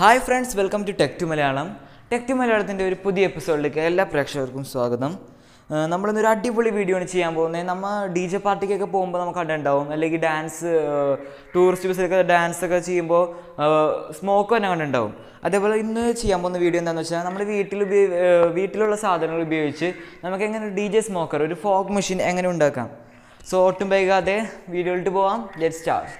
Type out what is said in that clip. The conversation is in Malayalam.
Hi friends welcome to tech to Malayalam tech to മലയാളത്തിന്റെ ഒരു പുതിയ എപ്പിസോഡിലേക്ക് എല്ലാ പ്രേക്ഷകർക്കും സ്വാഗതം. ഏഹ് നമ്മളിന്നൊരു അടിപൊളി വീഡിയോ ആണ് ചെയ്യാൻ പോകുന്നത്. നമ്മൾ ഡി ജെ പാർട്ടിക്കൊക്കെ പോകുമ്പോൾ നമുക്ക് കണ്ടുണ്ടാവും അല്ലെങ്കിൽ ഡാൻസ് ടൂറിസ്റ്റ് ബസ്സിലൊക്കെ ഡാൻസ് ഒക്കെ ചെയ്യുമ്പോൾ സ്മോക്ക് തന്നെ കണ്ടുണ്ടാവും അതേപോലെ ഇന്ന് ചെയ്യാൻ പോകുന്ന വീഡിയോ എന്താണെന്ന് വെച്ചാൽ നമ്മൾ വീട്ടിൽ വീട്ടിലുള്ള സാധനങ്ങൾ ഉപയോഗിച്ച് നമുക്ക് എങ്ങനെ ഡി ജെ സ്മോക്കർ ഒരു ഫോഗ് മെഷീൻ എങ്ങനെ ഉണ്ടാക്കാം. സോ ഒട്ടും വൈകാതെ വീഡിയോയിലോട്ട് പോവാം. Let start